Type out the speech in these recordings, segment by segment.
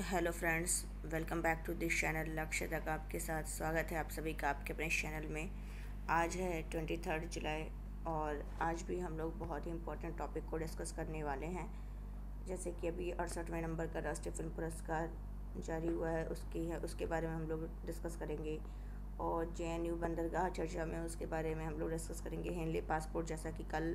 Hello friends, welcome back to this channel लक्ष्य तक आपके साथ स्वागत है आप सभी का आपके अपने चैनल में। आज है ट्वेंटी थर्ड जुलाई और आज भी हम लोग बहुत ही इम्पोर्टेंट टॉपिक को डिस्कस करने वाले हैं। जैसे कि अभी अड़सठवें नंबर का राष्ट्रीय फ़िल्म पुरस्कार जारी हुआ है, उसकी है, उसके बारे में हम लोग डिस्कस करेंगे और जे एन यू बंदरगाह चर्चा में उसके बारे में हम लोग डिस्कस करेंगे। हेनली पासपोर्ट जैसा कि कल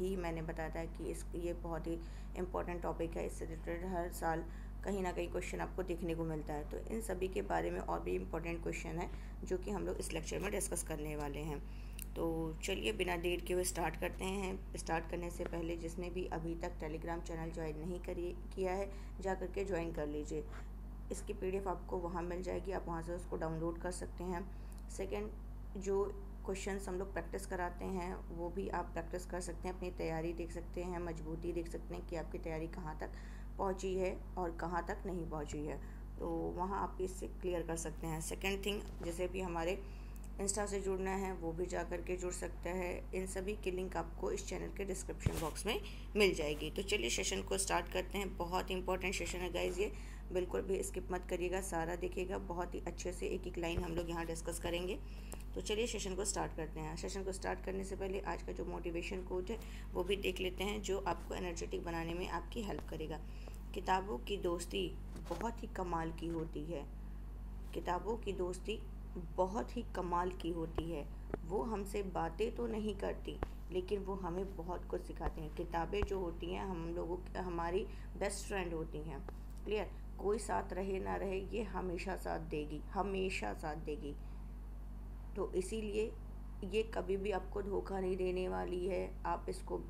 ही मैंने बताया था कि इस ये बहुत ही इम्पोर्टेंट टॉपिक है, इससे रिलेटेड हर साल कहीं ना कहीं क्वेश्चन आपको देखने को मिलता है। तो इन सभी के बारे में और भी इम्पोर्टेंट क्वेश्चन है, जो कि हम लोग इस लेक्चर में डिस्कस करने वाले हैं। तो चलिए, बिना देर के हुए स्टार्ट करते हैं। स्टार्ट करने से पहले जिसने भी अभी तक टेलीग्राम चैनल ज्वाइन नहीं करिए किया है जा करके ज्वाइन कर लीजिए। इसकी पीडीएफ आपको वहाँ मिल जाएगी, आप वहाँ से उसको डाउनलोड कर सकते हैं। सेकेंड जो क्वेश्चन हम लोग प्रैक्टिस कराते हैं, वो भी आप प्रैक्टिस कर सकते हैं, अपनी तैयारी देख सकते हैं, मजबूती देख सकते हैं कि आपकी तैयारी कहाँ तक पहुँची है और कहाँ तक नहीं पहुँची है। तो वहाँ आप इससे क्लियर कर सकते हैं। सेकेंड थिंग जैसे भी हमारे इंस्टा से जुड़ना है, वो भी जा कर के जुड़ सकता है। इन सभी की लिंक आपको इस चैनल के डिस्क्रिप्शन बॉक्स में मिल जाएगी। तो चलिए सेशन को स्टार्ट करते हैं। बहुत ही इंपॉर्टेंट सेशन है गाइज़ ये। बिल्कुल भी स्किप मत करिएगा, सारा देखिएगा। बहुत ही अच्छे से एक एक लाइन हम लोग यहाँ डिस्कस करेंगे। तो चलिए सेशन को स्टार्ट करते हैं। सेशन को स्टार्ट करने से पहले आज का जो मोटिवेशन कोच है, वो भी देख लेते हैं, जो आपको एनर्जेटिक बनाने में आपकी हेल्प करेगा। किताबों की दोस्ती बहुत ही कमाल की होती है। किताबों की दोस्ती बहुत ही कमाल की होती है। वो हमसे बातें तो नहीं करती, लेकिन वो हमें बहुत कुछ सिखाती हैं। किताबें जो होती हैं, हम लोगों हमारी बेस्ट फ्रेंड होती हैं। क्लियर कोई साथ रहे ना रहे, ये हमेशा साथ देगी, हमेशा साथ देगी। तो इसीलिए ये कभी भी आपको धोखा नहीं देने वाली है। आप इसको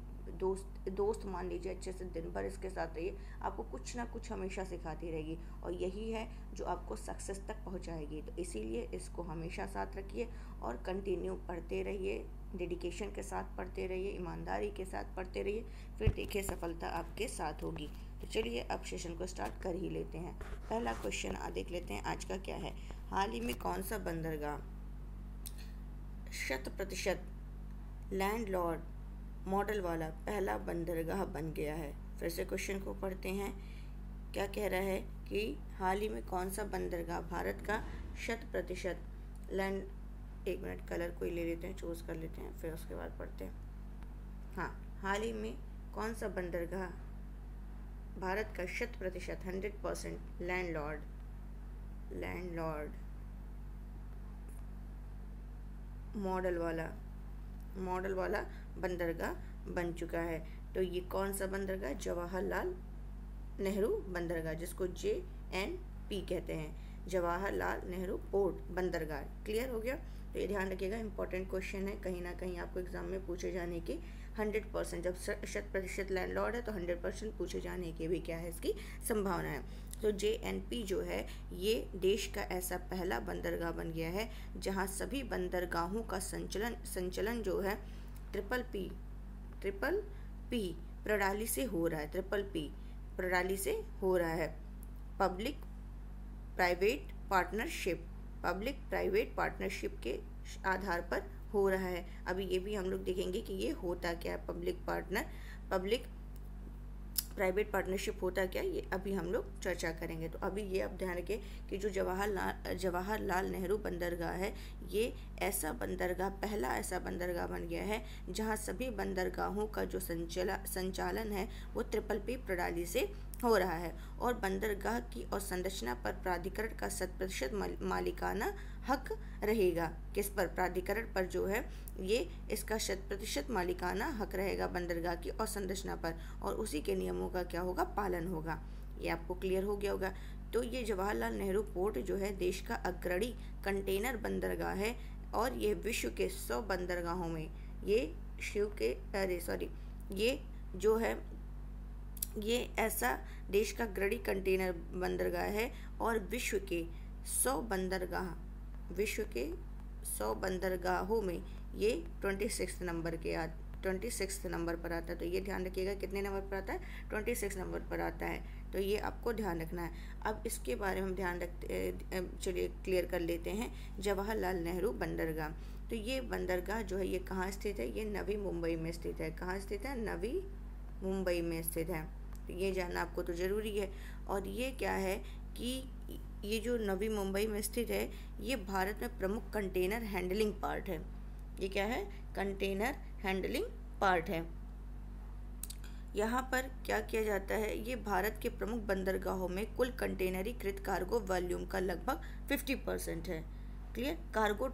दोस्त दोस्त मान लीजिए अच्छे से दिन भर इसके साथ रहिए, आपको कुछ ना कुछ हमेशा सिखाती रहेगी और यही है जो आपको सक्सेस तक पहुंचाएगी। तो इसीलिए इसको हमेशा साथ रखिए और कंटिन्यू पढ़ते रहिए डेडिकेशन के साथ पढ़ते रहिए, ईमानदारी के साथ पढ़ते रहिए, फिर देखिए सफलता आपके साथ होगी। तो चलिए अब सेशन को स्टार्ट कर ही लेते हैं। पहला क्वेश्चन देख लेते हैं, आज का क्या है? हाल ही में कौन सा बंदरगाह शत प्रतिशत लैंडलॉर्ड मॉडल वाला पहला बंदरगाह बन गया है। फिर से क्वेश्चन को पढ़ते हैं। क्या कह रहा है कि हाल ही में कौन सा बंदरगाह भारत का शत प्रतिशत लैंड एक मिनट कलर कोई ले लेते हैं चूज़ कर लेते हैं, फिर उसके बाद पढ़ते हैं। हाँ हाल ही में कौन सा बंदरगाह भारत का शत प्रतिशत hundred percent landlord landlord model वाला मॉडल वाला बंदरगाह बन चुका है। तो ये कौन सा बंदरगाह? जवाहरलाल नेहरू बंदरगाह, जिसको जे एन पी कहते हैं। जवाहरलाल नेहरू पोर्ट बंदरगाह। क्लियर हो गया? तो ये ध्यान रखिएगा इंपॉर्टेंट क्वेश्चन है। कहीं ना कहीं आपको एग्ज़ाम में पूछे जाने की हंड्रेड परसेंट जब शत प्रतिशत लैंडलॉर्ड है तो हंड्रेड परसेंट पूछे जाने की भी क्या है इसकी संभावना है। तो जे एन पी जो है, ये देश का ऐसा पहला बंदरगाह बन गया है, जहाँ सभी बंदरगाहों का संचलन संचलन जो है, ट्रिपल पी ट्रिपल पी प्रणाली से हो रहा है, ट्रिपल पी प्रणाली से हो रहा है। Public private partnership, public private partnership के आधार पर हो रहा है। अभी ये भी हम लोग देखेंगे कि ये होता क्या है, public partner, public private partnership होता क्या? ये अभी हम लोग चर्चा करेंगे। तो अभी ये आप ध्यान रखें कि जो जवाहरलाल जवाहरलाल नेहरू बंदरगाह है, ये ऐसा बंदरगाह, पहला ऐसा बंदरगाह बन गया है जहाँ सभी बंदरगाहों का जो संचला, संचालन है, वो ट्रिपल पी प्रणाली से हो रहा है। और बंदरगाह की और संरचना पर प्राधिकरण का शत प्रतिशत मालिकाना हक रहेगा। किस पर? प्राधिकरण पर जो है, ये इसका शत प्रतिशत मालिकाना हक रहेगा बंदरगाह की और संरचना पर। और उसी के नियमों का क्या होगा? पालन होगा। ये आपको क्लियर हो गया होगा। तो ये जवाहरलाल नेहरू पोर्ट जो है, देश का अग्रणी कंटेनर बंदरगाह है और ये विश्व के सौ बंदरगाहों में ये शिव के, अरे सॉरी, ये जो है, ये ऐसा देश का ग्रड़ी कंटेनर बंदरगाह है और विश्व के सौ बंदरगाह विश्व के सौ बंदरगाहों में ये ट्वेंटी सिक्स नंबर के आ ट्वेंटी सिक्स नंबर पर आता है। तो ये ध्यान रखिएगा, कितने नंबर पर आता है? ट्वेंटी सिक्स नंबर पर आता है। तो ये आपको ध्यान रखना है। अब इसके बारे में हम ध्यान रखते चलिए क्लियर कर लेते हैं। जवाहरलाल नेहरू बंदरगाह। तो ये बंदरगाह जो है, ये कहाँ स्थित है? ये नवी मुंबई में स्थित है। कहाँ स्थित है? नवी मुंबई में स्थित है। तो ये जानना आपको तो ज़रूरी है। और ये क्या है कि ये जो नवी मुंबई में स्थित है, ये भारत में प्रमुख कंटेनर हैंडलिंग पार्ट है। ये क्या है? कंटेनर हैंडलिंग पार्ट है। यहाँ पर क्या किया जाता है? ये भारत के प्रमुख बंदरगाहों में कुल कंटेनरीकृत कार्गो वॉल्यूम का लगभग 50 परसेंट है। क्लियर कार्गो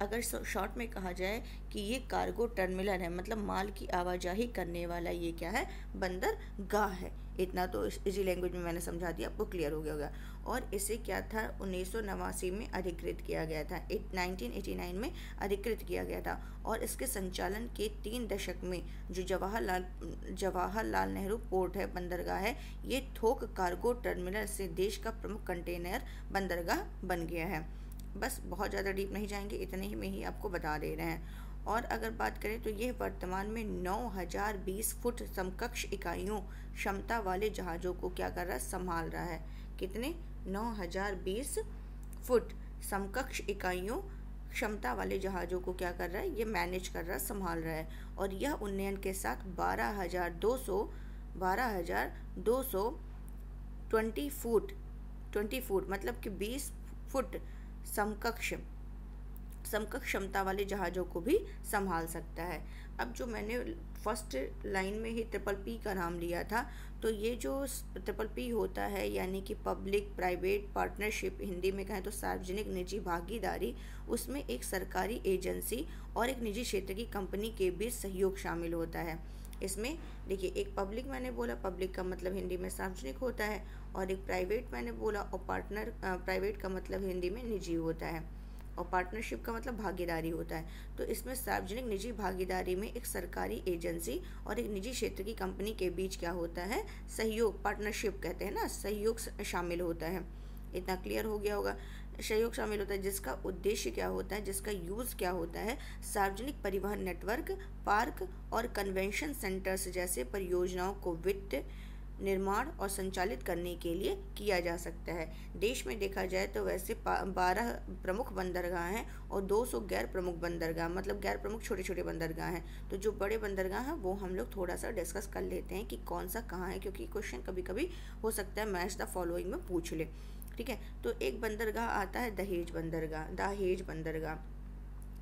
अगर शॉर्ट में कहा जाए कि ये कार्गो टर्मिनल है मतलब माल की आवाजाही करने वाला ये क्या है? बंदरगाह है। इतना तो इसी लैंग्वेज में मैंने समझा दिया आपको क्लियर हो गया होगा। और इसे क्या था? उन्नीस सौ नवासी में अधिकृत किया गया था। 1989 में अधिकृत किया गया था। और इसके संचालन के तीन दशक में जो जवाहरलाल जवाहरलाल नेहरू पोर्ट है, बंदरगाह है, ये थोक कार्गो टर्मिनल से देश का प्रमुख कंटेनर बंदरगाह बन गया है। बस बहुत ज़्यादा डीप नहीं जाएँगे, इतने ही में ही आपको बता दे रहे हैं। और अगर बात करें तो यह वर्तमान में 9020 फुट समकक्ष इकाइयों क्षमता वाले जहाज़ों को क्या कर रहा है? संभाल रहा है। कितने? 9020 फुट समकक्ष इकाइयों क्षमता वाले जहाज़ों को क्या कर रहा है? ये मैनेज कर रहा है संभाल रहा है। और यह उन्नयन के साथ बारह हज़ार दो सौ, बारह हज़ार दो सौ ट्वेंटी फुट ट्वेंटी फुट मतलब कि बीस फुट समकक्ष समकक्ष क्षमता वाले जहाज़ों को भी संभाल सकता है। अब जो मैंने फ़र्स्ट लाइन में ही ट्रिपल पी का नाम लिया था तो ये जो ट्रिपल पी होता है, यानी कि पब्लिक, प्राइवेट, पार्टनरशिप, हिंदी में कहें तो सार्वजनिक, निजी, भागीदारी, उसमें एक सरकारी एजेंसी और एक निजी क्षेत्र की कंपनी के बीच सहयोग शामिल होता है। इसमें देखिए, एक पब्लिक मैंने बोला, पब्लिक का मतलब हिंदी में सार्वजनिक होता है, और एक प्राइवेट मैंने बोला, और पार्टनर प्राइवेट का मतलब हिंदी में निजी होता है। और पार्टनरशिप का मतलब भागीदारी होता है। तो इसमें सार्वजनिक निजी भागीदारी में एक सरकारी एजेंसी और एक निजी क्षेत्र की कंपनी के बीच क्या होता है? सहयोग पार्टनरशिप कहते हैं ना, सहयोग शामिल होता है। इतना क्लियर हो गया होगा। सहयोग शामिल होता है, जिसका उद्देश्य क्या होता है, जिसका यूज़ क्या होता है? सार्वजनिक परिवहन नेटवर्क पार्क और कन्वेंशन सेंटर्स जैसे परियोजनाओं को वित्त निर्माण और संचालित करने के लिए किया जा सकता है। देश में देखा जाए तो वैसे बारह प्रमुख बंदरगाह हैं और 200 गैर प्रमुख बंदरगाह मतलब गैर प्रमुख छोटे छोटे बंदरगाह हैं। तो जो बड़े बंदरगाह हैं, वो हम लोग थोड़ा सा डिस्कस कर लेते हैं कि कौन सा कहाँ है, क्योंकि क्वेश्चन कभी कभी हो सकता है मैच द फॉलोइंग में पूछ ले। ठीक है? तो एक बंदरगाह आता है दहेज बंदरगाह दहेज बंदरगाह।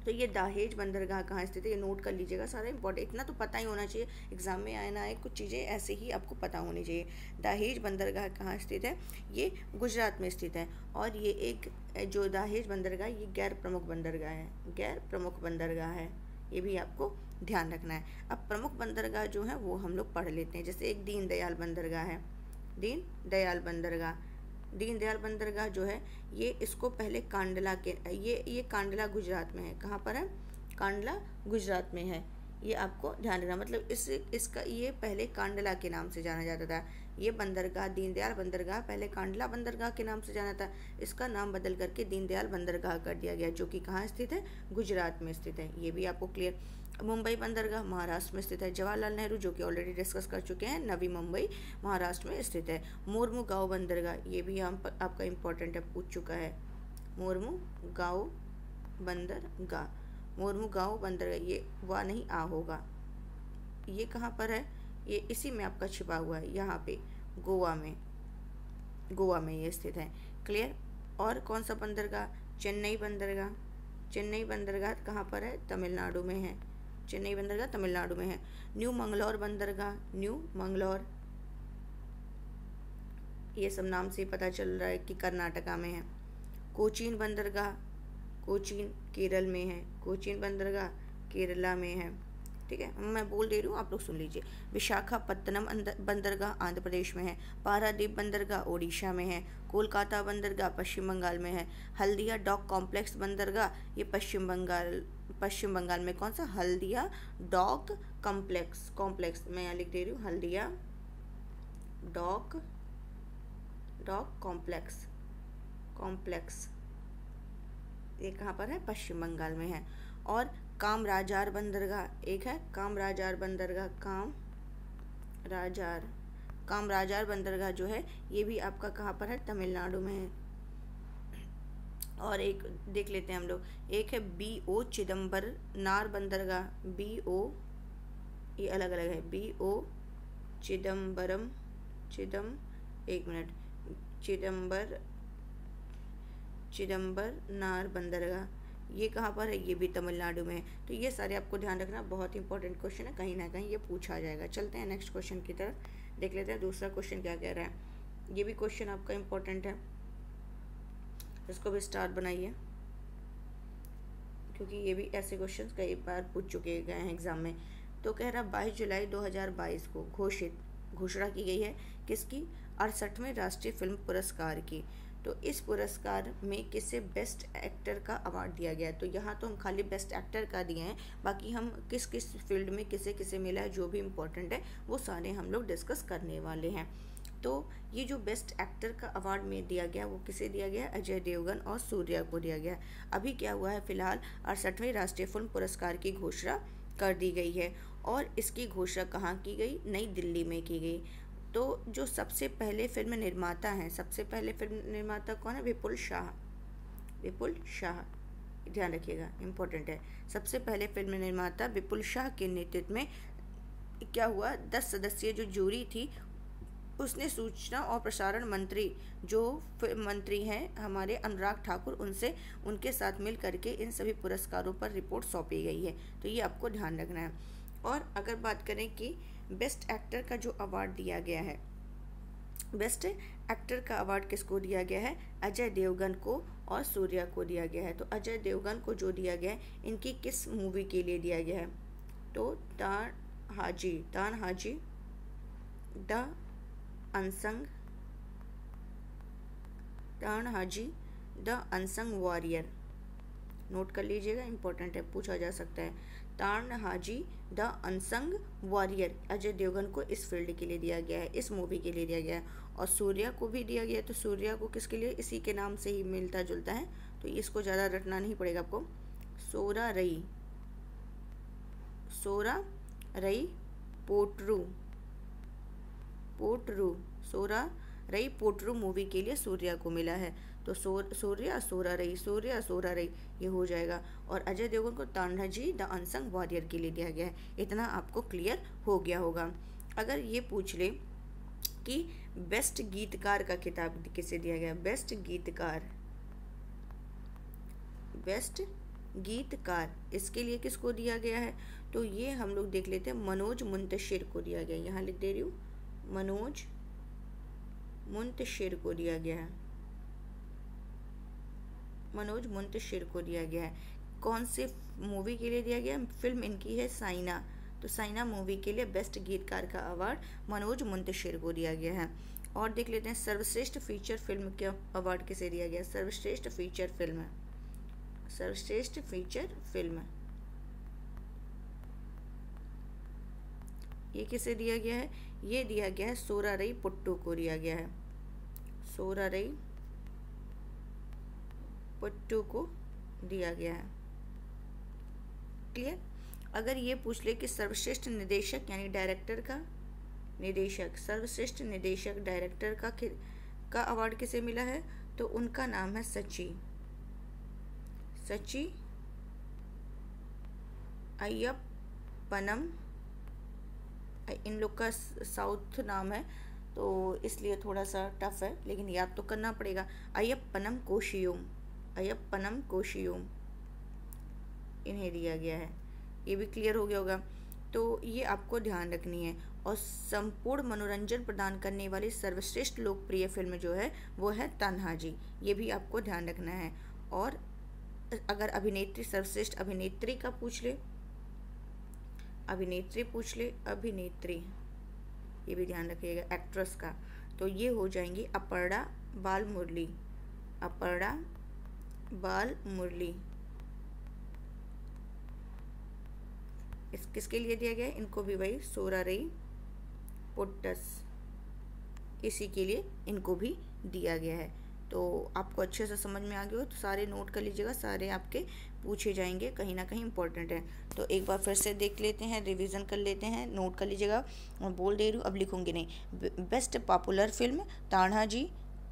तो ये दाहेज बंदरगाह कहाँ स्थित है? ये नोट कर लीजिएगा सारा इंपॉर्टेंट इतना तो पता ही होना चाहिए। एग्ज़ाम में आए ना आए कुछ चीज़ें ऐसे ही आपको पता होनी चाहिए। दाहेज बंदरगाह कहाँ स्थित है? ये गुजरात में स्थित है। और ये एक, जो दाहेज बंदरगाह ये गैर प्रमुख बंदरगाह है। गैर प्रमुख बंदरगाह है। ये भी आपको ध्यान रखना है। अब प्रमुख बंदरगाह जो है, वो हम लोग पढ़ लेते हैं। जैसे एक दीन दयाल बंदरगाह है। दीन दयाल बंदरगाह। दीनदयाल बंदरगाह जो है, ये इसको पहले कांडला के, ये ये कांडला गुजरात में है। कहाँ पर है? कांडला गुजरात में है। ये आपको ध्यान रखना मतलब इस, इसका, ये पहले कांडला के नाम से जाना जाता था। ये बंदरगाह, दीनदयाल बंदरगाह पहले कांडला बंदरगाह के नाम से जाना था। इसका नाम बदल करके दीनदयाल बंदरगाह कर दिया गया, जो कि कहाँ स्थित है? गुजरात में स्थित है। ये भी आपको क्लियर मुंबई बंदरगाह महाराष्ट्र में स्थित है। जवाहरलाल नेहरू, जो कि ऑलरेडी डिस्कस कर चुके हैं, नवी मुंबई महाराष्ट्र में स्थित है। मोरमू गाँव बंदरगाह, ये भी हम आपका इम्पोर्टेंट है, पूछ चुका है। मोरमू गाँव बंदरगाह, मोरमू गाँव बंदरगाह, ये वाह नहीं आ होगा। ये कहाँ पर है? ये इसी में आपका छिपा हुआ है, यहाँ पे, गोवा में। गोवा में ये स्थित है। क्लियर और कौन सा बंदरगाह? चेन्नई बंदरगाह। चेन्नई बंदरगाह कहाँ पर है? तमिलनाडु में है। चेन्नई बंदरगाह तमिलनाडु में है। न्यू मंगलौर बंदरगाह, न्यू मंगलौर। ये सब नाम से पता चल रहा है कि कर्नाटका में है। कोचीन बंदरगाह, कोचीन केरल में है। कोचीन बंदरगाह केरला में है। ठीक है, मैं बोल दे रही हूँ, आप लोग सुन लीजिए। विशाखापत्तनम बंदरगाह आंध्र प्रदेश में है। पारादीप बंदरगाह ओडिशा में है। कोलकाता बंदरगाह पश्चिम बंगाल में है। हल्दिया डॉक कॉम्प्लेक्स बंदरगाह, ये पश्चिम बंगाल पश्चिम बंगाल में कौन सा? हल्दिया डॉक कॉम्प्लेक्स कॉम्प्लेक्स मैं यहाँ लिख दे रही हूँ, Haldia dock dock complex complex. ये कहाँ पर है? पश्चिम बंगाल में है। और काम राजार बंदरगाह, एक है काम राजार बंदरगाह, काम राजार काम राजार बंदरगाह जो है, ये भी आपका कहाँ पर है? तमिलनाडु में है। और एक देख लेते हैं हम लोग। एक है बी ओ चिदम्बर नार बंदरगाह बी ओ, ये अलग अलग है। बी ओ चिदम्बरम चिदम एक मिनट। चिदम्बर चिदम्बर नार बंदरगाह ये कहाँ पर है? ये भी तमिलनाडु में है। तो ये सारे आपको ध्यान रखना, बहुत इंपॉर्टेंट क्वेश्चन है। कहीं ना कहीं ये पूछा जाएगा। चलते हैं नेक्स्ट क्वेश्चन की तरफ़। देख लेते हैं दूसरा क्वेश्चन क्या कह रहा है। ये भी क्वेश्चन आपका इंपॉर्टेंट है। इसको भी स्टार बनाइए। क्योंकि ये भी ऐसे क्वेश्चन कई बार पूछ चुके गए हैं एग्ज़ाम में। तो कह रहा, बाईस जुलाई 2022 को घोषित, घोषणा की गई है किसकी? अड़सठवें राष्ट्रीय फ़िल्म पुरस्कार की। तो इस पुरस्कार में किसे बेस्ट एक्टर का अवार्ड दिया गया? है तो यहाँ तो हम खाली बेस्ट एक्टर का दिए हैं, बाकी हम किस किस फ़ील्ड में किसे किसे मिला है, जो भी इम्पोर्टेंट है, वो सारे हम लोग डिस्कस करने वाले हैं। तो ये जो बेस्ट एक्टर का अवार्ड में दिया गया, वो किसे दिया गया? अजय देवगन और सूर्या को दिया गया। अभी क्या हुआ है फ़िलहाल? अड़सठवें राष्ट्रीय फ़िल्म पुरस्कार की घोषणा कर दी गई है। और इसकी घोषणा कहाँ की गई? नई दिल्ली में की गई। तो जो सबसे पहले फ़िल्म निर्माता हैं, सबसे पहले फ़िल्म निर्माता कौन है? विपुल शाह। विपुल शाह। ध्यान रखिएगा इम्पोर्टेंट है। सबसे पहले फ़िल्म निर्माता विपुल शाह के नेतृत्व में क्या हुआ? दस सदस्यीय जो जूरी थी उसने सूचना और प्रसारण मंत्री, जो मंत्री हैं, हमारे अनुराग ठाकुर, उनसे, उनके साथ मिल करके इन सभी पुरस्कारों पर रिपोर्ट सौंपी गई है। तो ये आपको ध्यान रखना है। और अगर बात करें कि बेस्ट एक्टर का जो अवार्ड दिया गया है, बेस्ट एक्टर का अवार्ड किसको दिया गया है? अजय देवगन को और सूर्या को दिया गया है। तो अजय देवगन को जो दिया गया है, इनकी किस मूवी के लिए दिया गया है? तो तान हाजी तान हाजी the unsung Tanhaji the unsung warrior note कर लीजिएगा इंपॉर्टेंट है, पूछा जा सकता है। Tanhaji the unsung warrior Ajay Devgn को इस फ़ील्ड के लिए दिया गया है, इस मूवी के लिए दिया गया है। और सूर्या को भी दिया गया है तो सूर्या को किसके लिए? इसी के नाम से ही मिलता जुलता है। तो इसको ज़्यादा रटना नहीं पड़ेगा आपको। सोरा रई। सोरा रई पोटरू। पोटरू, सोरा रई पोटरू मूवी के लिए सूर्या को मिला है। तो सूर्या, सोरा रई, सूर्या, सोरा रही ये हो जाएगा। और अजय देवगन को तांडाजी द अनसंग वॉरियर के लिए दिया गया है। इतना आपको क्लियर हो गया होगा। अगर ये पूछ ले कि बेस्ट गीतकार का किताब किसे दिया गया? बेस्ट गीतकार बेस्ट गीतकार इसके लिए किसको दिया गया है? तो ये हम लोग देख लेते हैं, मनोज मुंतशिर को दिया गया यहाँ लिख दे रही हूँ। मनोज, मुंतशिर को दिया गया है। मनोज, मुंतशिर को दिया गया है। कौन से मूवी के लिए दिया गया फ़िल्म इनकी है साइना। तो साइना मूवी के लिए बेस्ट गीतकार का अवार्ड मनोज, मुंतशिर को दिया गया है। और देख लेते हैं, सर्वश्रेष्ठ फीचर फ़िल्म के अवार्ड किसे दिया गया सर्वश्रेष्ठ फीचर फ़िल्म सर्वश्रेष्ठ फीचर फ़िल्म ये किसे दिया गया है? ये दिया गया है सोरा रई पुट्टू को दिया गया है। सोरा रई पट्टू को दिया गया है। क्लियर? अगर ये पूछ ले कि सर्वश्रेष्ठ निदेशक यानी डायरेक्टर का निदेशक सर्वश्रेष्ठ निदेशक डायरेक्टर का का अवार्ड किसे मिला है? तो उनका नाम है सची। सची अय्यप्पनम इन लोग का साउथ नाम है तो इसलिए थोड़ा सा टफ है, लेकिन याद तो करना पड़ेगा। अय्यप्पनम कोशियुम अयप्पनम कोशियोम इन्हें दिया गया है। ये भी क्लियर हो गया होगा। तो ये आपको ध्यान रखनी है और संपूर्ण मनोरंजन प्रदान करने वाली सर्वश्रेष्ठ लोकप्रिय फ़िल्म जो है, वो है तन्हाजी। ये भी आपको ध्यान रखना है। और अगर अभिनेत्री, सर्वश्रेष्ठ अभिनेत्री का पूछ ले अभिनेत्री पूछ ले, अभिनेत्री। ये भी ध्यान रखिएगा एक्ट्रेस का। तो ये हो जाएँगी अपर्णा बाल मुरली अपर्णा बाल मुरली इस किसके लिए दिया गया इनको भी वही सोरा रही पुट्टस। इसी के लिए इनको भी दिया गया है। तो आपको अच्छे से समझ में आ गया हो तो सारे नोट कर लीजिएगा, सारे आपके पूछे जाएँगे, कहीं ना कहीं इंपॉर्टेंट है। तो एक बार फिर से देख लेते हैं रिवीजन कर लेते हैं नोट कर लीजिएगा। मैं बोल दे रही हूँ, अब लिखूँगी नहीं। Best popular film Tanhaji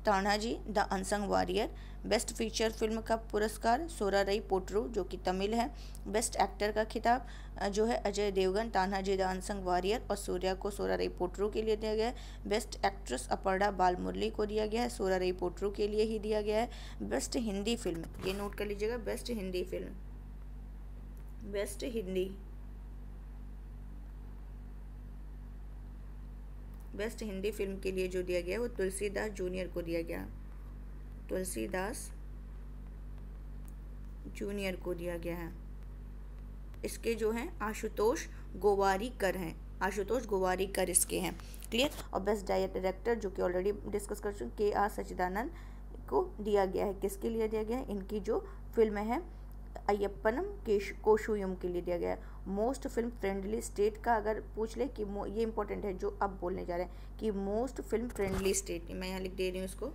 Tanhaji, the unsung warrior best feature film का पुरस्कार, सोरा रई पोटरू, जो कि तमिल है। बेस्ट एक्टर का खिताब जो है Ajay Devgn Tanhaji the unsung warrior और सूर्या को सोरा रई पोटरू के लिए दिया गया है। बेस्ट एक्ट्रेस अपर्णा बाल मुरली को दिया गया है, सोरा रई पोटरू के लिए ही दिया गया है। बेस्ट हिंदी फ़िल्म, ये नोट कर लीजिएगा, best Hindi film. Best Hindi. Best Hindi film के लिए जो दिया गया है, वो तुलसीदास जूनियर को दिया गया। तुलसीदास जूनियर को दिया गया है। इसके जो हैं, आशुतोष गोवारी कर हैं। आशुतोष गोवारी कर इसके हैं। क्लियर और बेस्ट डायरेक्टर जो कि ऑलरेडी डिस्कस कर चुके के आर सचिदानंद को दिया गया है। किसके लिए दिया गया है? इनकी जो फ़िल्म है अयप्पनम कोशुयम के लिए दिया गया है। मोस्ट फ़िल्म फ्रेंडली स्टेट का अगर पूछ ले कि ये इंपॉर्टेंट है जो अब बोलने जा रहे हैं कि मोस्ट फ़िल्म फ्रेंडली स्टेट मैं यहाँ लिख दे रही हूँ इसको।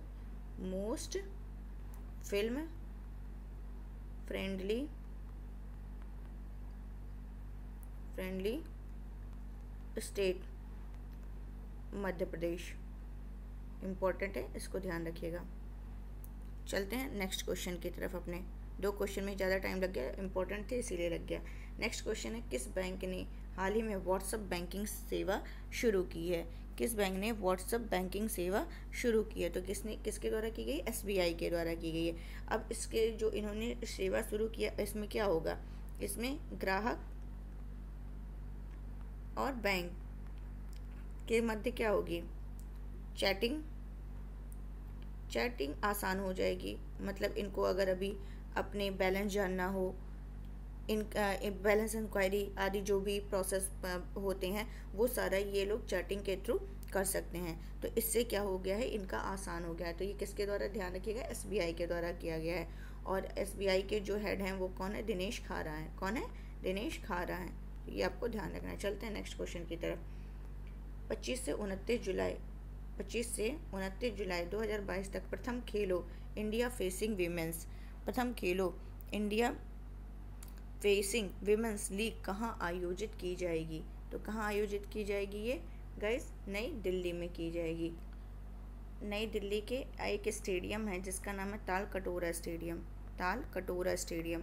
Most film friendly friendly state Madhya Pradesh. Important है, इसको ध्यान रखिएगा। चलते हैं नेक्स्ट क्वेश्चन की तरफ़ अपने। दो क्वेश्चन में ज़्यादा टाइम लग गया इंपॉर्टेंट थे, इसीलिए लग गया। नेक्स्ट क्वेश्चन है, किस बैंक ने हाल ही में व्हाट्सअप बैंकिंग सेवा शुरू की है? किस बैंक ने व्हाट्सअप बैंकिंग सेवा शुरू की है? तो किसने, किसके द्वारा की गई? एसबीआई के द्वारा की गई है। अब इसके जो इन्होंने सेवा शुरू किया इसमें क्या होगा? इसमें ग्राहक और बैंक के मध्य क्या होगी? चैटिंग चैटिंग आसान हो जाएगी। मतलब इनको अगर अभी अपने बैलेंस जानना हो इन बैलेंस इंक्वायरी आदि जो भी प्रोसेस होते हैं, वो सारा ये लोग चैटिंग के थ्रू कर सकते हैं। तो इससे क्या हो गया है, इनका आसान हो गया है। तो ये किसके द्वारा ध्यान रखिएगा? एसबीआई के द्वारा किया गया है। और एसबीआई के जो हेड हैं, वो कौन है? दिनेश खारा है। कौन है? दिनेश खारा है। ये आपको ध्यान रखना है। चलते हैं नेक्स्ट क्वेश्चन की तरफ़। 25 से उनतीस जुलाई 25 से उनतीस जुलाई 2022 तक प्रथम खेलो इंडिया फेसिंग वीमेंस प्रथम खेलो इंडिया फेसिंग वीमेंस लीग कहाँ आयोजित की जाएगी? तो कहाँ आयोजित की जाएगी ये? गैस नई दिल्ली में की जाएगी। नई दिल्ली के एक स्टेडियम है जिसका नाम है ताल कटोरा स्टेडियम। ताल कटोरा स्टेडियम।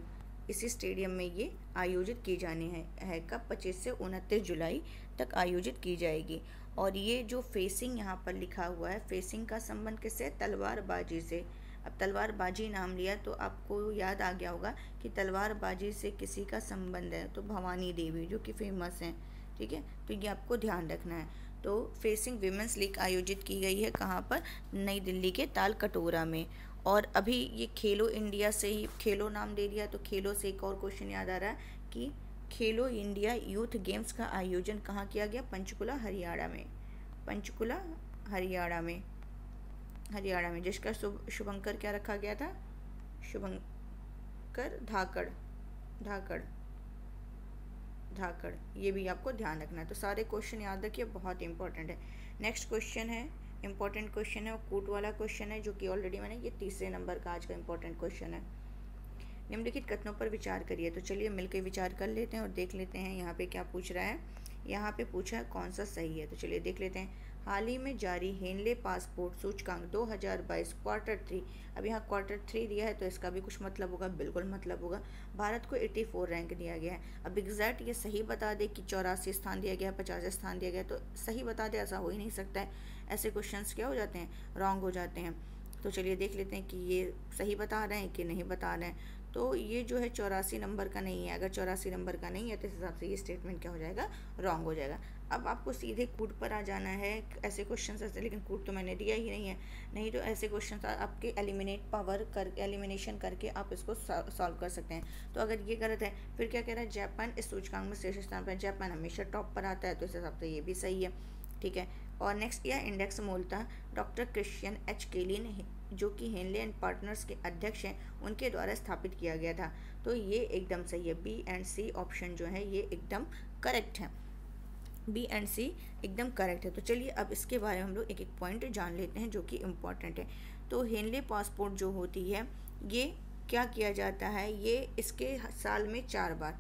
इसी स्टेडियम में ये आयोजित की जानी है, है कब? पच्चीस से उनतीस जुलाई तक आयोजित की जाएगी। और ये जो फेसिंग यहाँ पर लिखा हुआ है फेसिंग का संबंध किससे तलवारबाजी से। अब तलवारबाजी नाम लिया तो आपको याद आ गया होगा कि तलवारबाजी से किसी का संबंध है तो भवानी देवी जो कि फ़ेमस हैं, ठीक है? तो ये आपको ध्यान रखना है। तो फेसिंग वीमेंस लीग आयोजित की गई है कहाँ पर? नई दिल्ली के ताल कटोरा में। और अभी ये खेलो इंडिया से ही, खेलो नाम दे दिया तो खेलो से एक और क्वेश्चन याद आ रहा है कि खेलो इंडिया यूथ गेम्स का आयोजन कहाँ किया गया? पंचकुला, हरियाणा में। पंचकुला, हरियाणा में। हरियाणा में, जिसका शुभ, शुभंकर क्या रखा गया था? शुभंकर धाकड़ धाकड़ धाकड़, ये भी आपको ध्यान रखना है। तो सारे क्वेश्चन याद रखिए, बहुत इंपॉर्टेंट है। नेक्स्ट क्वेश्चन है इंपॉर्टेंट क्वेश्चन है और कूट वाला क्वेश्चन है, जो कि ऑलरेडी मैंने, ये तीसरे नंबर का आज का इंपॉर्टेंट क्वेश्चन है। निम्नलिखित कथनों पर विचार करिए। तो चलिए मिलकर विचार कर लेते हैं और देख लेते हैं यहाँ पे क्या पूछ रहा है। यहाँ पे पूछा है, कौन सा सही है? तो चलिए देख लेते हैं। हाल ही में जारी हेनले पासपोर्ट सूचकांक 2022 क्वार्टर थ्री। अब यहाँ क्वार्टर थ्री दिया है तो इसका भी कुछ मतलब होगा, बिल्कुल मतलब होगा। भारत को 84 रैंक दिया गया है। अब एग्जैक्ट ये सही बता दे कि चौरासी स्थान दिया गया है, पचास स्थान दिया गया तो सही बता दे ऐसा हो ही नहीं सकता है। ऐसे क्वेश्चन क्या हो जाते हैं? रॉन्ग हो जाते हैं। तो चलिए देख लेते हैं कि ये सही बता रहे हैं कि नहीं बता रहे हैं। तो ये जो है चौरासी नंबर का नहीं है। अगर चौरासी नंबर का नहीं है तो इस हिसाब से ये स्टेटमेंट क्या हो जाएगा? रॉन्ग हो जाएगा। अब आपको सीधे कूट पर आ जाना है, ऐसे क्वेश्चन ऐसे, लेकिन कूट तो मैंने दिया ही नहीं है। नहीं तो ऐसे क्वेश्चन आपके एलिमिनेट पावर कर एलिमिनेशन करके आप इसको सॉल्व कर सकते हैं। तो अगर ये गलत है, फिर क्या कह रहा है? जापान इस सूचकांक में शीर्ष स्थान पर जापान हमेशा टॉप पर आता है तो इस हिसाब से ये भी सही है। ठीक है? और नेक्स्ट यह इंडेक्स मूलतः डॉक्टर क्रिश्चियन एच केलिन जो कि हेनले एंड पार्टनर्स के अध्यक्ष हैं, उनके द्वारा स्थापित किया गया था। तो ये एकदम सही है। बी एंड सी ऑप्शन जो है, ये एकदम करेक्ट है। बी एंड सी एकदम करेक्ट है। तो चलिए अब इसके बारे में हम लोग एक एक पॉइंट जान लेते हैं जो कि इंपॉर्टेंट है। तो हेनले पासपोर्ट जो होती है, ये क्या किया जाता है? ये इसके साल में चार बार,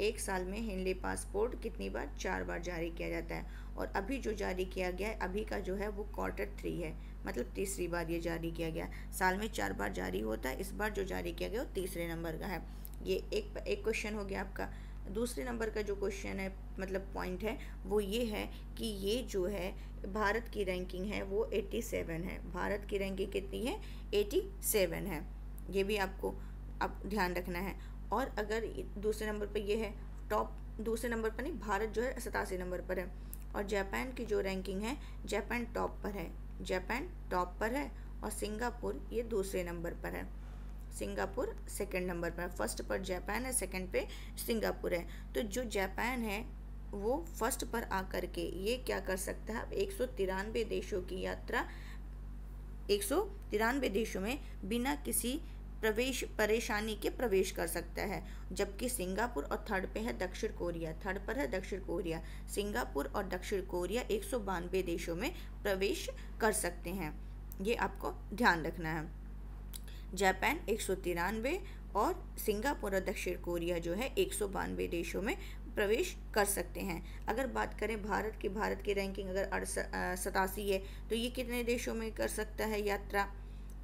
एक साल में हेनले पासपोर्ट कितनी बार? चार बार जारी किया जाता है। और अभी जो जारी किया गया है, अभी का जो है वो क्वार्टर थ्री है मतलब तीसरी बार ये जारी किया गया। साल में चार बार जारी होता है, इस बार जो जारी किया गया वो तीसरे नंबर का है। ये एक एक क्वेश्चन हो गया आपका। दूसरे नंबर का जो क्वेश्चन है मतलब पॉइंट है, वो ये है कि ये जो है, भारत की रैंकिंग है, वो 87 है। भारत की रैंकिंग कितनी है? 87 है। ये भी आपको अब ध्यान रखना है। और अगर दूसरे नंबर पर ये है टॉप दूसरे नंबर पर नहीं, भारत जो है, सतासी नंबर पर है। और जापान की जो रैंकिंग है, जापान टॉप पर है। जापान टॉप पर है और सिंगापुर ये दूसरे नंबर पर है। सिंगापुर सेकंड नंबर पर। फ़र्स्ट पर जापान है सेकंड पे सिंगापुर है। तो जो जापान है, वो फ़र्स्ट पर आकर के ये क्या कर सकता है? एक देशों की यात्रा, एक सौ तिरानवे देशों में बिना किसी प्रवेश, परेशानी के प्रवेश कर सकता है। जबकि सिंगापुर और थर्ड पे है दक्षिण कोरिया। थर्ड पर है दक्षिण कोरिया। सिंगापुर और दक्षिण कोरिया एक सौ बानवे देशों में प्रवेश कर सकते हैं। ये आपको ध्यान रखना है। जापान एक सौ तिरानवे और सिंगापुर और दक्षिण कोरिया जो है एक सौ बानवे देशों में प्रवेश कर सकते हैं। अगर बात करें भारत की भारत की रैंकिंग अगर सतासी है तो ये कितने देशों में कर सकता है यात्रा?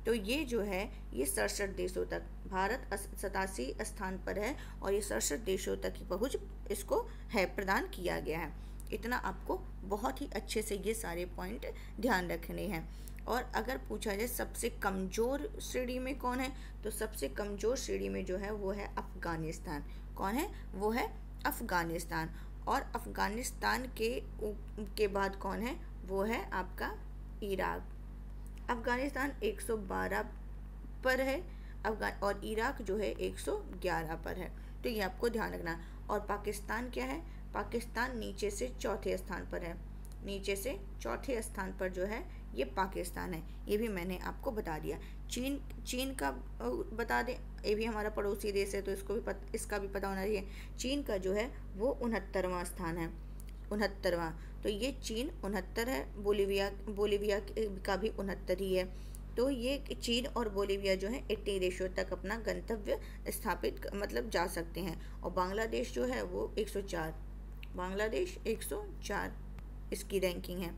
तो ये जो है, ये सड़सठ देशों तक, भारत सतासी स्थान पर है और ये सड़सठ देशों तक की पहुँच इसको है, प्रदान किया गया है। इतना आपको बहुत ही अच्छे से ये सारे पॉइंट ध्यान रखने हैं। और अगर पूछा जाए सबसे कमज़ोर श्रेणी में कौन है तो सबसे कमज़ोर श्रेणी में जो है, वो है अफ़गानिस्तान। कौन है? वो है अफ़गानिस्तान। और अफ़गानिस्तान के के बाद कौन है? वो है आपका इराक। अफ़गानिस्तान 112 पर है अफगान और इराक जो है 111 पर है। तो ये आपको ध्यान रखना। और पाकिस्तान क्या है? पाकिस्तान नीचे से चौथे स्थान पर है। नीचे से चौथे स्थान पर जो है ये पाकिस्तान है ये भी मैंने आपको बता दिया। चीन चीन का बता दें ये भी हमारा पड़ोसी देश है तो इसको भी पत, इसका भी पता होना चाहिए। चीन का जो है वो उनहत्तरवां स्थान है। उनहत्तरवां तो ये चीन उनहत्तर है बोलीविया बोलीविया का भी उनहत्तर ही है। तो ये चीन और बोलीविया जो है एट्टी देशों तक अपना गंतव्य स्थापित मतलब जा सकते हैं। और बांग्लादेश जो है वो 104 बांग्लादेश 104 इसकी रैंकिंग है।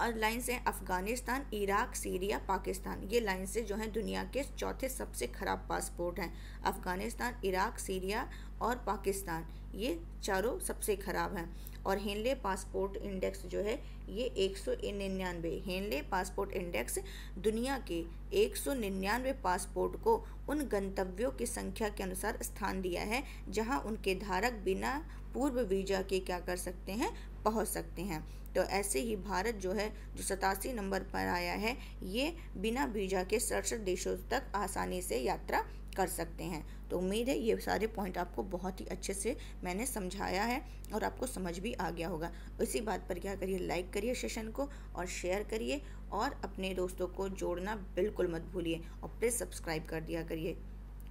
और लाइन से अफ़गानिस्तान, इराक, सीरिया, पाकिस्तान। ये लाइन से जो हैं दुनिया के चौथे सबसे ख़राब पासपोर्ट हैं। अफ़गानिस्तान, इराक, सीरिया और पाकिस्तान। ये चारों सबसे ख़राब हैं। और हेनले पासपोर्ट इंडेक्स जो है, ये एक सौ निन्यानवे। हेनले पासपोर्ट इंडेक्स दुनिया के एक सौ निन्यानवे पासपोर्ट को उन गंतव्यों की संख्या के अनुसार स्थान दिया है, जहाँ उनके धारक बिना पूर्व वीज़ा के क्या कर सकते हैं? पहुँच सकते हैं। तो ऐसे ही भारत जो है, जो सतासी नंबर पर आया है, ये बिना वीज़ा के सड़सठ देशों तक आसानी से यात्रा कर सकते हैं। तो उम्मीद है ये सारे पॉइंट आपको बहुत ही अच्छे से मैंने समझाया है और आपको समझ भी आ गया होगा। इसी बात पर क्या करिए लाइक करिए सेशन को और शेयर करिए और अपने दोस्तों को जोड़ना बिल्कुल मत भूलिए और प्लीज़ सब्सक्राइब कर दिया करिए।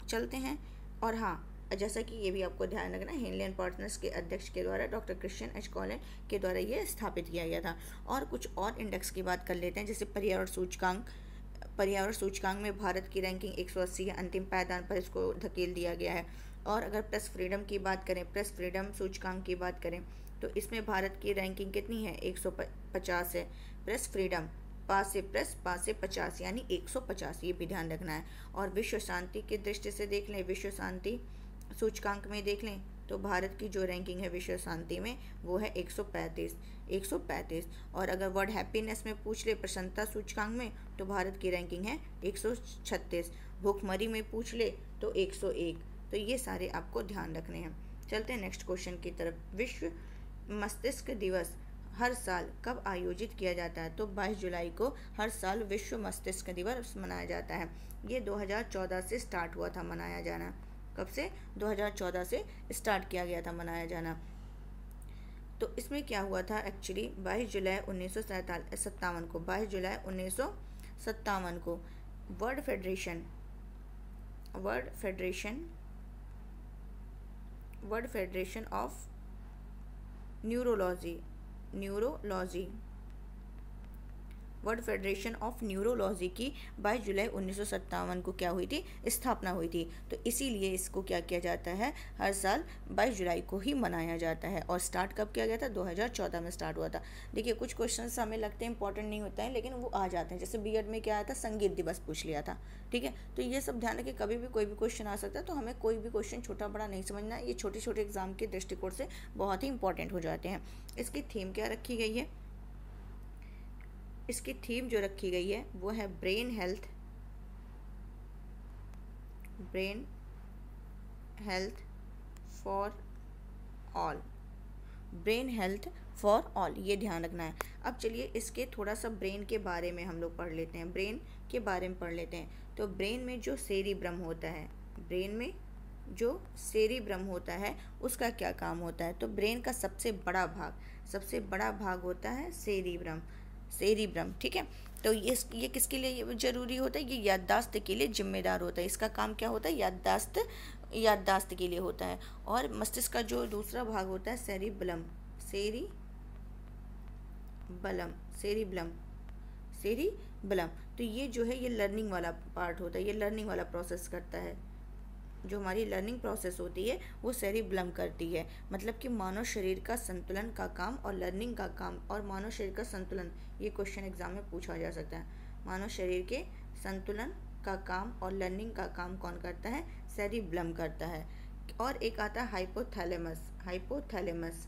चलते हैं और हाँ जैसा कि ये भी आपको ध्यान रखना हिंडलैंड पार्टनर्स के अध्यक्ष के द्वारा डॉक्टर क्रिश्चियन एच कॉलन के द्वारा ये स्थापित किया गया था। और कुछ और इंडेक्स की बात कर लेते हैं, जैसे पर्यावरण सूचकांक। पर्यावरण सूचकांक में भारत की रैंकिंग 180 है, अंतिम पायदान पर इसको धकेल दिया गया है। और अगर प्रेस फ्रीडम की बात करें प्रेस फ्रीडम सूचकांक की बात करें तो इसमें भारत की रैंकिंग कितनी है? 150 है। प्रेस फ्रीडम पास से प्रेस पास से पचास, यानी 150 ये भी ध्यान रखना है। और विश्व शांति की दृष्टि से देख लें, विश्व शांति सूचकांक में देख लें तो भारत की जो रैंकिंग है विश्व शांति में, वो है 135 135 और अगर वर्ल्ड हैप्पीनेस में पूछ ले प्रसन्नता सूचकांक में तो भारत की रैंकिंग है 136 भूखमरी में पूछ ले तो 101 तो ये सारे आपको ध्यान रखने हैं। चलते हैं नेक्स्ट क्वेश्चन की तरफ़। विश्व मस्तिष्क दिवस हर साल कब आयोजित किया जाता है? तो 22 जुलाई को हर साल विश्व मस्तिष्क दिवस मनाया जाता है। ये 2014 से स्टार्ट हुआ था, मनाया जाना। कब से? 2014 से स्टार्ट किया गया था मनाया जाना। तो इसमें क्या हुआ था? एक्चुअली 22 जुलाई उन्नीस सत्तावन को। 22 जुलाई उन्नीस सत्तावन को। World federation world federation world federation of neurology neurology world federation of neurology की 22 जुलाई उन्नीस सौ सत्तावन को क्या हुई थी? स्थापना हुई थी। तो इसीलिए इसको क्या किया जाता है? हर साल 22 जुलाई को ही मनाया जाता है और स्टार्ट कब किया गया था? 2014 में स्टार्ट हुआ था। देखिए, कुछ क्वेश्चन हमें लगते हैं इंपॉर्टेंट नहीं होता है, लेकिन वो आ जाते हैं। जैसे बी में क्या आया था? संगीत दिवस पूछ लिया था। ठीक है? तो ये सब ध्यान रखें कभी भी कोई भी क्वेश्चन आ सकता है तो हमें कोई भी क्वेश्चन छोटा बड़ा नहीं समझना। ये छोटे छोटे एग्ज़ाम के दृष्टिकोण से बहुत ही इंपॉर्टेंट हो जाते हैं। इसकी थीम क्या रखी गई है? इसकी थीम जो रखी गई है, वो है brain health. Brain health for all. Brain health for all, ये ध्यान रखना है। अब चलिए इसके थोड़ा सा ब्रेन के बारे में हम लोग पढ़ लेते हैं। ब्रेन के बारे में पढ़ लेते हैं। तो ब्रेन में जो सेरी ब्रह्म होता है, ब्रेन में जो सेरी ब्रह्म होता है, उसका क्या काम होता है? तो ब्रेन का सबसे बड़ा भाग, सबसे बड़ा भाग होता है सेरी ब्रह्म सेरी ब्रह्म, ठीक है? तो ये ये किसके लिए ज़रूरी होता है? ये याददाश्त के लिए जिम्मेदार होता है। इसका काम क्या होता है? याददाश्त याददाश्त के लिए होता है। और मस्तिष्क का जो दूसरा भाग होता है सेरी ब्लम सेरी बलम सेरी ब्लम सेरी बलम तो ये जो है, ये लर्निंग वाला पार्ट होता है। ये लर्निंग वाला प्रोसेस करता है। जो हमारी लर्निंग प्रोसेस होती है, वो सेरिब्लम करती है। मतलब कि मानव शरीर का संतुलन का काम और लर्निंग का काम और मानव शरीर का संतुलन, ये क्वेश्चन एग्ज़ाम में पूछा जा सकता है। मानव शरीर के संतुलन का काम और लर्निंग का काम कौन करता है? सेरिब्लम करता है। और एक आता है हाइपोथैलेमस हाइपोथैलेमस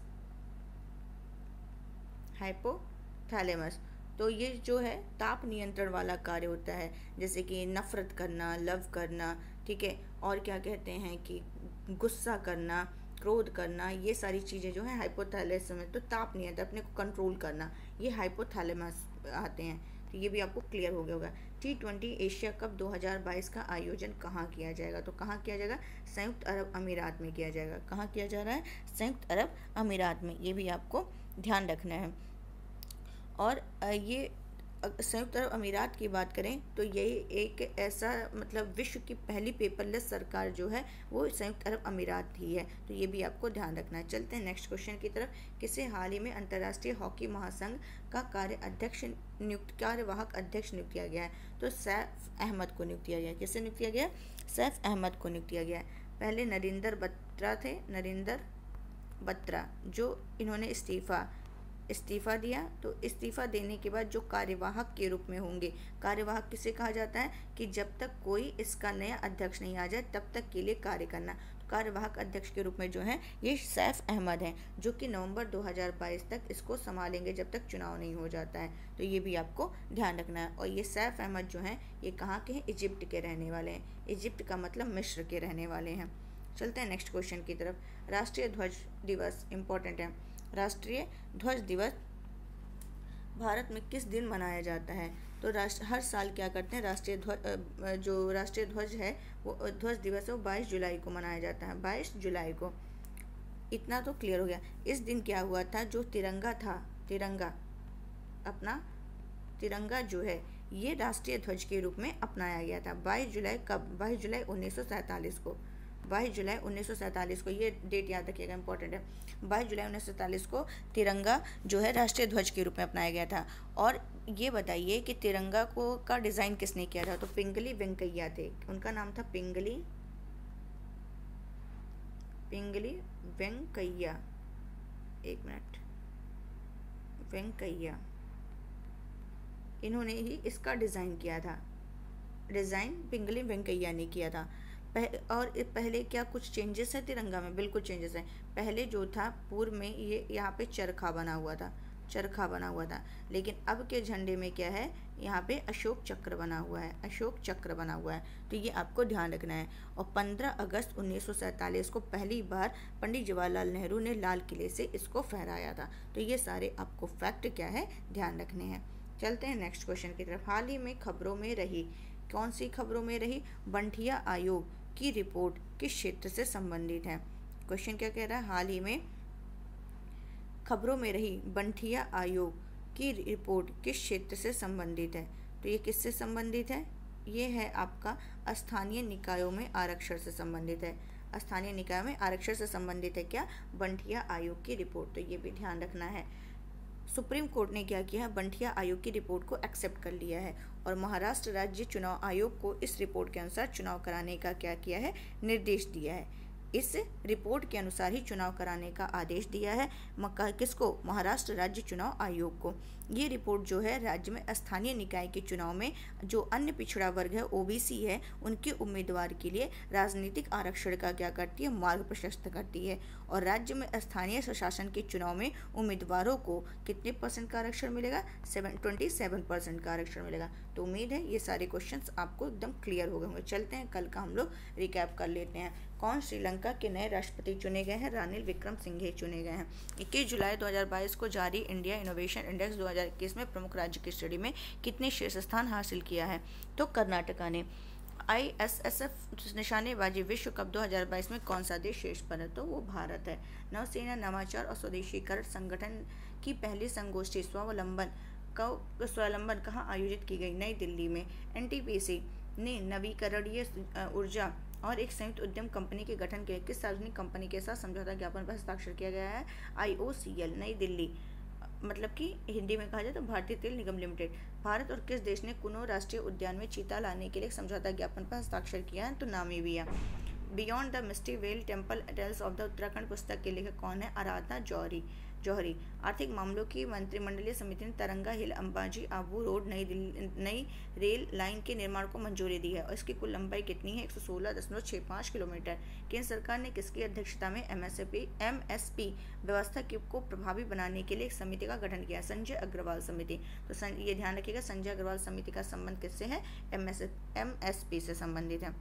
हाइपोथैलेमस तो ये जो है, ताप नियंत्रण वाला कार्य होता है, जैसे कि नफ़रत करना, लव करना ठीक है? और क्या कहते हैं कि गुस्सा करना, क्रोध करना, ये सारी चीज़ें जो है हाइपोथैलेमस में तो ताप नियंत्रण अपने को कंट्रोल करना, ये हाइपोथैलेमस आते हैं। तो ये भी आपको क्लियर हो गया होगा। टी ट्वेंटी एशिया कप 2022 का आयोजन कहाँ किया जाएगा? तो कहाँ किया जाएगा? संयुक्त अरब अमीरात में किया जाएगा। कहाँ किया जा रहा है? संयुक्त अरब अमीरात में। ये भी आपको ध्यान रखना है। और ये संयुक्त अरब अमीरात की बात करें तो यही एक ऐसा मतलब विश्व की पहली पेपरलेस सरकार जो है, वो संयुक्त अरब अमीरात ही है। तो ये भी आपको ध्यान रखना है। चलते हैं नेक्स्ट क्वेश्चन की तरफ़। किसे हाल ही में अंतर्राष्ट्रीय हॉकी महासंघ का कार्य अध्यक्ष नियुक्त, कार्यवाहक अध्यक्ष नियुक्त किया गया है? तो सैफ अहमद को नियुक्त किया गया किसे नियुक्त किया गया सैफ अहमद को नियुक्त किया गया पहले नरेंद्र बत्रा थे, नरेंद्र बत्रा, जो इन्होंने इस्तीफ़ा इस्तीफ़ा दिया तो इस्तीफ़ा देने के बाद जो कार्यवाहक के रूप में होंगे। कार्यवाहक किसे कहा जाता है? कि जब तक कोई इसका नया अध्यक्ष नहीं आ जाए, तब तक के लिए कार्य करना। तो कार्यवाहक अध्यक्ष के रूप में जो है, ये सैफ अहमद हैं, जो कि नवंबर 2022 तक इसको संभालेंगे जब तक चुनाव नहीं हो जाता है। तो ये भी आपको ध्यान रखना है। और ये सैफ अहमद जो हैं, ये कहाँ के हैं? इजिप्ट के रहने वाले हैं। इजिप्ट का मतलब मिस्र के रहने वाले हैं। चलते हैं नेक्स्ट क्वेश्चन की तरफ़। राष्ट्रीय ध्वज दिवस इम्पोर्टेंट है। राष्ट्रीय ध्वज दिवस। भारत में किस दिन मनाया जाता है? तो राष्ट्र, हर साल क्या करते हैं? राष्ट्रीय ध्वज जो राष्ट्रीय ध्वज है, वो ध्वज दिवस है, वो बाईस जुलाई को मनाया जाता है। बाईस जुलाई को। इतना तो क्लियर हो गया। इस दिन क्या हुआ था? जो तिरंगा था, तिरंगा, अपना, तिरंगा जो है, ये राष्ट्रीय ध्वज के रूप में अपनाया गया था। बाईस जुलाई कब? बाईस जुलाई उन्नीस सौ सैंतालीस को। बाईस जुलाई उन्नीस को, ये डेट याद रखिएगा इंपॉर्टेंट है। बाईस जुलाई उन्नीस को तिरंगा जो है राष्ट्रीय ध्वज के रूप में अपनाया गया था। और ये बताइए कि तिरंगा को का डिज़ाइन किसने किया था? तो पिंगली वेंकैया थे। उनका नाम था पिंगली पिंगली वेंकैया। एक मिनट वेंकैया। इन्होंने ही इसका डिज़ाइन किया था। डिज़ाइन पिंगली वेंकैया ने किया था। पह, और पहले क्या कुछ चेंजेस है तिरंगा में? बिल्कुल चेंजेस हैं। पहले जो था पूर्व में ये यहाँ पे चरखा बना हुआ था चरखा बना हुआ था। लेकिन अब के झंडे में क्या है यहाँ पे अशोक चक्र बना हुआ है अशोक चक्र बना हुआ है। तो ये आपको ध्यान रखना है। और 15 अगस्त उन्नीस सौ सैंतालीस को पहली बार पंडित जवाहरलाल नेहरू ने लाल किले से इसको फहराया था। तो ये सारे आपको फैक्ट क्या है ध्यान रखने हैं। चलते हैं नेक्स्ट क्वेश्चन की तरफ़। हाल ही में खबरों में रही कौन सी खबरों में रही? बंठिया आयोग। की रिपोर्ट किस क्षेत्र से संबंधित है? क्वेश्चन क्या कह रहा है? हाल ही में खबरों में रही बंठिया आयोग की रिपोर्ट किस क्षेत्र से संबंधित है? तो ये किससे संबंधित है? ये है आपका स्थानीय निकायों में आरक्षण से संबंधित है। स्थानीय निकायों में आरक्षण से संबंधित है क्या? बंठिया आयोग की रिपोर्ट। तो ये भी ध्यान रखना है। सुप्रीम कोर्ट ने क्या किया है? बंठिया आयोग की रिपोर्ट को एक्सेप्ट कर लिया है और महाराष्ट्र राज्य चुनाव आयोग को इस रिपोर्ट के अनुसार चुनाव कराने का क्या किया है? निर्देश दिया है। इस रिपोर्ट के अनुसार ही चुनाव कराने का आदेश दिया है। किसको? महाराष्ट्र राज्य चुनाव आयोग को। ये रिपोर्ट जो है राज्य में स्थानीय निकाय के चुनाव में जो अन्य पिछड़ा वर्ग है, ओबीसी है, उनके उम्मीदवार के लिए राजनीतिक आरक्षण का क्या करती है, मार्ग प्रशस्त करती है। और राज्य में स्थानीय प्रशासन के चुनाव में उम्मीदवारों को कितने परसेंट का आरक्षण मिलेगा? सेवन, ट्वेंटी सेवन परसेंट का आरक्षण मिलेगा। तो उम्मीद है ये सारे क्वेश्चन आपको एकदम क्लियर हो गए होंगे। चलते हैं, कल का हम लोग रिकैप कर लेते हैं। कौन श्रीलंका के नए राष्ट्रपति चुने गए हैं? रानिल विक्रम सिंघे चुने गए हैं। इक्कीस जुलाई 2022 को जारी इंडिया इनोवेशन इंडेक्स 2021 में प्रमुख राज्य की श्रेणी में कितने शीर्ष स्थान हासिल किया है? तो कर्नाटका ने। आई एस एस एफ़ निशानेबाजी विश्व कप 2022 में कौन सा देश शीर्ष पर है? तो वो भारत है। नौसेना, नवाचार और स्वदेशीकरण संगठन की पहली संगोष्ठी स्वावलंबन का स्वावलंबन कहाँ आयोजित की गई? नई दिल्ली में। एनटीपीसी ने नवीकरणीय ऊर्जा और एक संयुक्त उद्यम कंपनी के गठन के किस सार्वजनिक कंपनी के साथ समझौता ज्ञापन पर हस्ताक्षर किया गया है? आईओसीएल, नई दिल्ली। मतलब कि हिंदी में कहा जाए तो भारतीय तेल निगम लिमिटेड। भारत और किस देश ने कुनो राष्ट्रीय उद्यान में चीता लाने के लिए समझौता ज्ञापन पर हस्ताक्षर किया है? तो Namibia beyond the misty veil temple tales of the Uttarakhand पुस्तक के लेखक कौन है? आराधना जौहरी जौहरी। आर्थिक मामलों की मंत्रिमंडलीय समिति ने तरंगा हिल अंबाजी आबू रोड, नई नई रेल लाइन के निर्माण को मंजूरी दी है और इसकी कुल लंबाई कितनी है? एक सौ सोलह दशमलव छः पाँच किलोमीटर। केंद्र सरकार ने किसकी अध्यक्षता में M S M S P व्यवस्था को प्रभावी बनाने के लिए एक समिति का गठन किया संजय अग्रवाल समिति। तो ये ध्यान रखिएगा, संजय अग्रवाल समिति का संबंध किससे है? M S M S P से संबंधित है।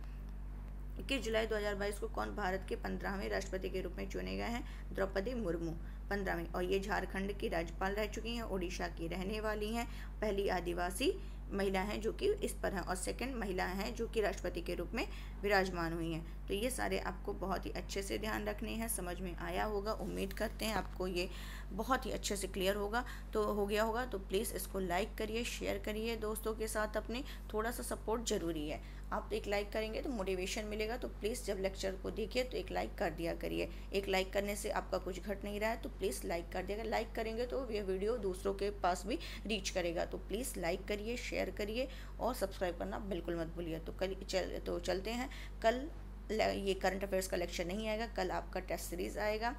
इक्कीस जुलाई 2022 को कौन भारत के पंद्रहवें राष्ट्रपति के रूप में चुने गए हैं? द्रौपदी मुर्मू, पंद्रहवीं। और ये झारखंड की राज्यपाल रह चुकी हैं, ओडिशा की रहने वाली हैं। पहली आदिवासी महिला हैं जो कि इस पर हैं और सेकंड महिला हैं जो कि राष्ट्रपति के रूप में विराजमान हुई हैं। तो ये सारे आपको बहुत ही अच्छे से ध्यान रखने हैं, समझ में आया होगा। उम्मीद करते हैं आपको ये बहुत ही अच्छे से क्लियर होगा। तो हो गया होगा तो प्लीज़ इसको लाइक करिए शेयर करिए दोस्तों के साथ अपने। थोड़ा सा सपोर्ट ज़रूरी है। आप एक लाइक करेंगे तो मोटिवेशन मिलेगा तो प्लीज़ जब लेक्चर को देखिए तो एक लाइक कर दिया करिए। एक लाइक करने से आपका कुछ घट नहीं रहा है तो प्लीज़ लाइक कर दिया। लाइक करेंगे तो ये वीडियो दूसरों के पास भी रीच करेगा। तो प्लीज़ लाइक करिए शेयर करिए और सब्सक्राइब करना बिल्कुल मत भूलिए। तो कल चल तो चलते हैं। कल ये करंट अफेयर्स का लेक्चर नहीं आएगा, कल आपका टेस्ट सीरीज़ आएगा।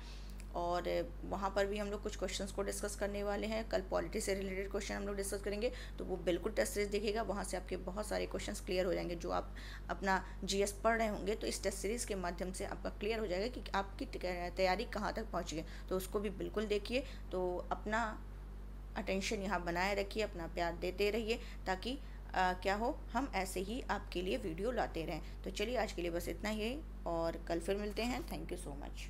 और वहाँ पर भी हम लोग कुछ क्वेश्चन को डिस्कस करने वाले हैं। कल पॉलिटी से रिलेटेड क्वेश्चन हम लोग डिस्कस करेंगे तो वो बिल्कुल टेस्ट सीरीज़ देखेगा वहाँ से आपके बहुत सारे क्वेश्चन क्लियर हो जाएँगे। जो आप अपना जीएस पढ़ रहे होंगे तो इस टेस्ट सीरीज़ के माध्यम से आपका क्लियर हो जाएगा कि आपकी तैयारी कहाँ तक पहुँची है। तो उसको भी बिल्कुल देखिए। तो अपना अटेंशन यहाँ बनाए रखिए अपना प्यार देते रहिए ताकि आ, क्या हो हम ऐसे ही आपके लिए वीडियो लाते रहें। तो चलिए आज के लिए बस इतना ही और कल फिर मिलते हैं। Thank you so much